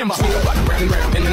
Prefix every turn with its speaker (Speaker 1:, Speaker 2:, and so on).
Speaker 1: whip timber. Speak about the and